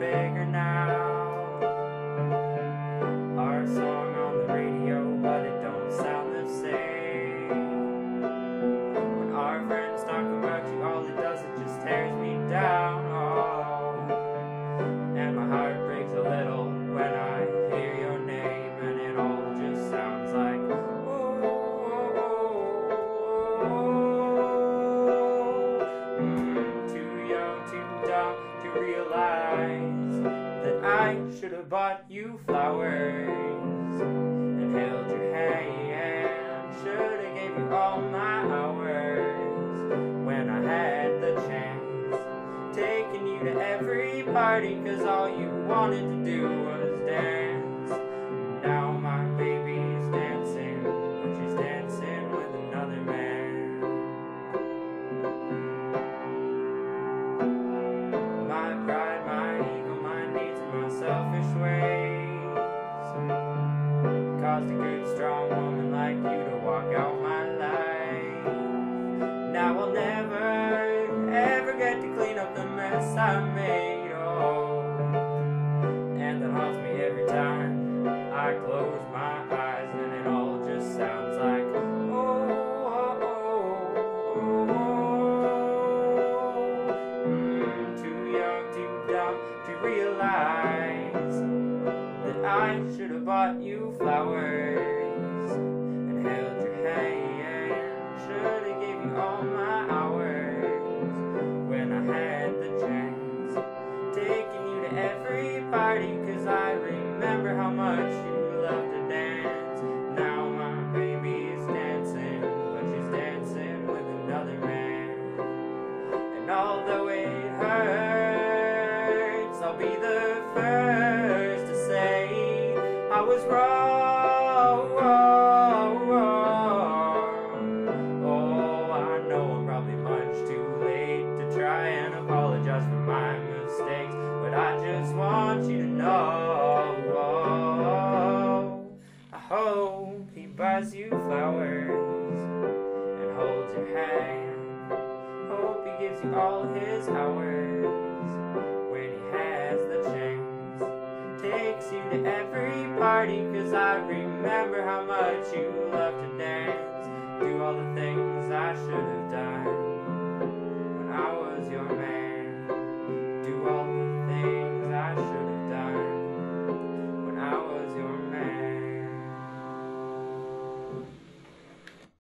bigger now. Should have bought you flowers and held your hand. Should have gave you all my hours when I had the chance. Taking you to every party, cause all you wanted to do was dance. Mess I made. Oh, and that haunts me every time I close my eyes, and it all just sounds like oh, oh, oh, oh. Mm, too young, too dumb to realize that I should have bought you flowers and held your hand. Should have gave you all my hours when I had I'll be the first to say I was wrong. wrong, wrong. Oh, I know I'm probably much too late to try and apologize for my mistakes, but I just want you to know. I hope he buys you flowers and holds your hand. Hope he gives you all his hours to every party, cause I remember